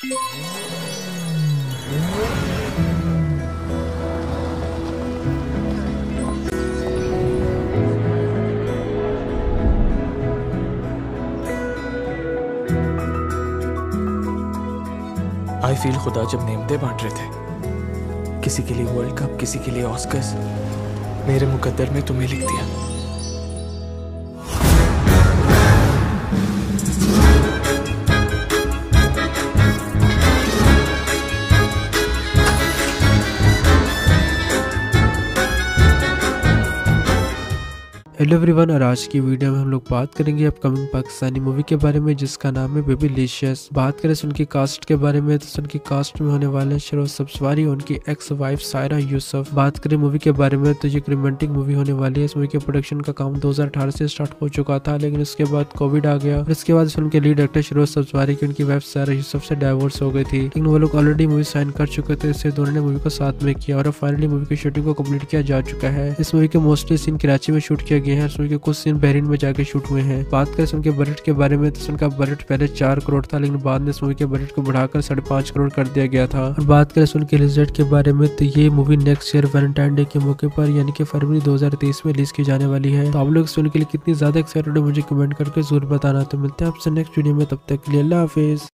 I feel खुदा जब नेमते बांट रहे थे। किसी के लिए वर्ल्ड कप किसी के लिए ऑस्कर्स मेरे मुकद्दर में तुम्हें लिख दिया। हेलो एवरीवन और आज की वीडियो में हम लोग बात करेंगे अपकमिंग पाकिस्तानी मूवी के बारे में, जिसका नाम है बेबी लिशियस बात करें उनकी कास्ट के बारे में तो उनकी कास्ट में होने वाले शरोज सब्सवारी उनकी एक्स वाइफ सायरा यूसुफ बात करें मूवी के बारे में तो ये एक रोमांटिक मूवी होने वाली है। इस मूवी के प्रोडक्शन का काम 2018 से स्टार्ट हो चुका था, लेकिन उसके बाद कोविड आ गया। इसके बाद फ़िल्म के लीड एक्टर शरोज सब्सवारी की उनकी वाइफ सायरा यूसुफ से डाइवोर्स हो गई थी। लेकिन वो लोग ऑलरेडी मूवी साइन कर चुके थे इससे दोनों ने मूवी को साथ में किया, और फाइनली मूवी की शूटिंग को कंप्लीट किया जा चुका है। इस मूवी के मोस्टली सीन कराची में शूट किया गया है इस मूवी के कुछ सीन बहरीन में जाके शूट हुए हैं। बात करें उनके बजट के बारे में तो उनका बजट पहले चार करोड़ था, लेकिन बाद में सुन के बजट को बढ़ाकर साढ़े पाँच करोड़ कर दिया गया था। और बात करें सुन के रिज़ल्ट के बारे में तो ये movie next year Valentine day के मौके पर, यानी कि फरवरी 2023 में रिलीज़ की जाने वाली है। तो आप लोग सुन के लिए कितनी ज़्यादा एक्साइटेड है, मुझे कमेंट करके ज़रूर बताना। तो मिलते हैं आपसे नेक्स्ट वीडियो में, तब तक के लिए अल्लाह हाफिज।